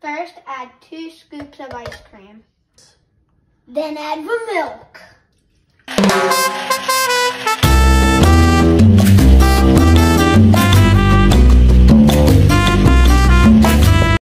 First, add two scoops of ice cream. Then add the milk.